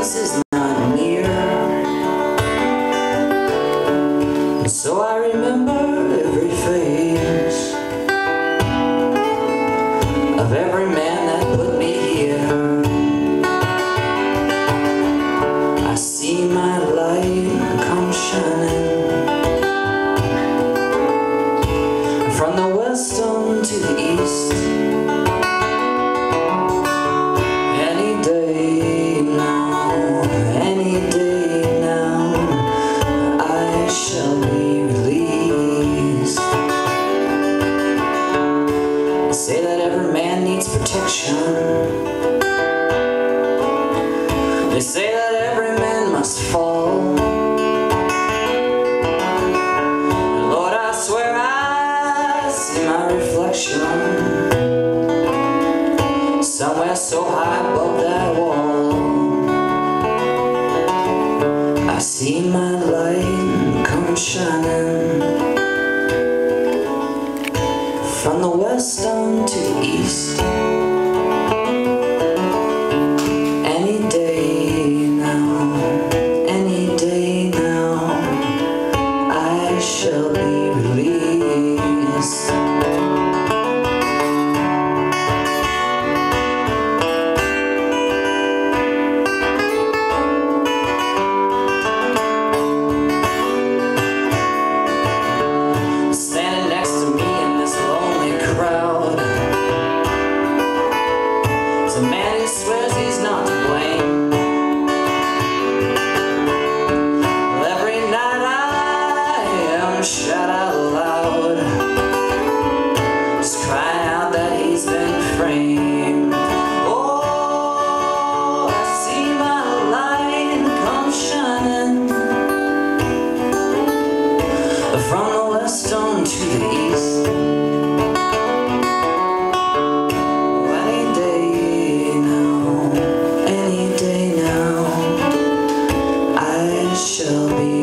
Christmas is not near and So I remember every face Of every man that put me here. I see my light come shining From the west on to the east. They say that every man must fall. Lord, I swear I see my reflection somewhere so high above that wall. I see my light come shining from the western to the east. Swears he's not to blame. Well, every night I out loud, just out that he's been framed. Oh, I see my light come shining from the western to the still be